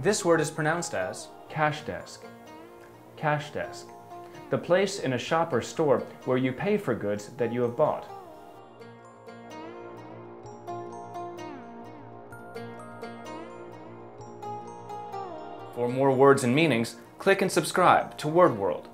This word is pronounced as Cash desk. Cash desk. The place in a shop or store where you pay for goods that you have bought. For more words and meanings, click and subscribe to Word World.